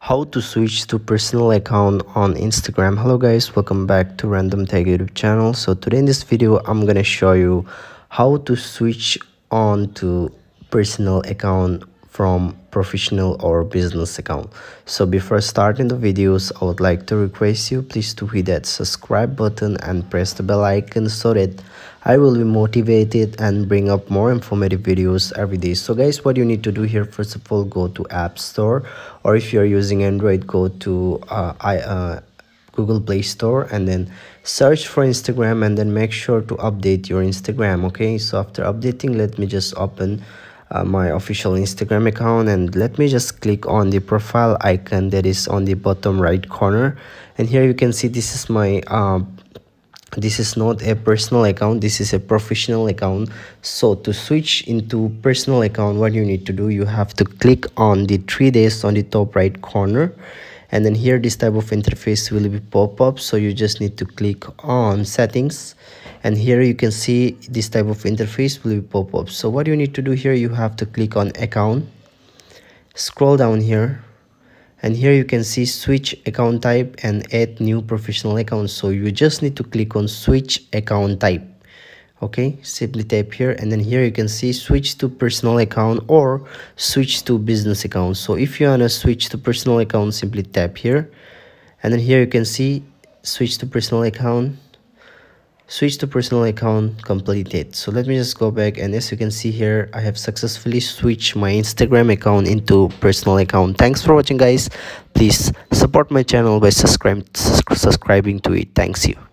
how to switch to personal account on instagram. Hello guys. Welcome back to random tech youtube channel. So today in this video i'm gonna show you how to switch on to personal account from professional or business account so before starting the videos i would like to request you please to hit that subscribe button and press the bell icon so that I will be motivated and bring up more informative videos every day. So guys, what you need to do here, first of all, go to App Store or if you're using Android, go to uh, I, uh, Google Play Store and then search for Instagram and then make sure to update your Instagram. Okay, so after updating, let me just open uh, my official Instagram account. And let me just click on the profile icon that is on the bottom right corner. And here you can see this is my uh, this is not a personal account. This is a professional account. So to switch into personal account what you need to do you have to click on the three days on the top right corner and then here this type of interface will be pop up. So you just need to click on settings. And here you can see this type of interface will be pop up. So what you need to do here you have to click on account. Scroll down here. And here you can see switch account type and add new professional account. So you just need to click on switch account type okay simply tap here and then here you can see switch to personal account or switch to business account. So if you want to switch to personal account simply tap here. And then here you can see switch to personal account switch to personal account completed. So let me just go back and as you can see here i have successfully switched my instagram account into personal account. Thanks for watching guys. Please support my channel by subscribe subscribing to it. Thanks you